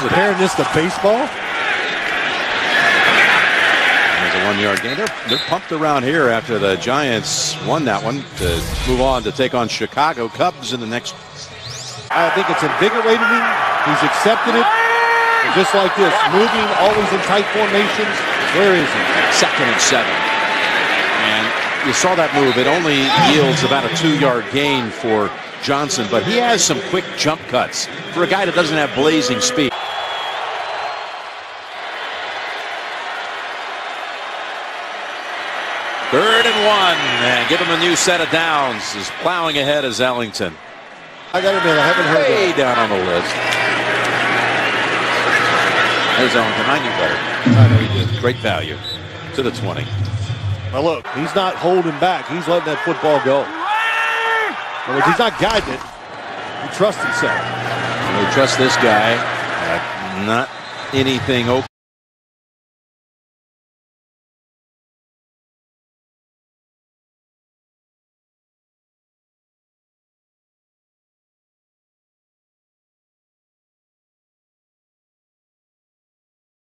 Comparing this to baseball? There's a one-yard gain. They're, they're pumped around here after the Giants won that one to move on to take on Chicago Cubs in the next. I think it's invigorated him. He's accepted it. And just like this, moving always in tight formations. Where is he? Second and seven. And you saw that move. It only yields about a two-yard gain for Johnson, but he has some quick jump cuts for a guy that doesn't have blazing speed. Third and one, and give him a new set of downs. Is plowing ahead as Ellington. I got to admit, I haven't heard Way that. down on the list. There's Ellington. I knew better. I know he did. Great value to the 20. Now look, he's not holding back. He's letting that football go. In words, he's not guiding it. He trusts himself. We trust this guy. Uh, not anything open.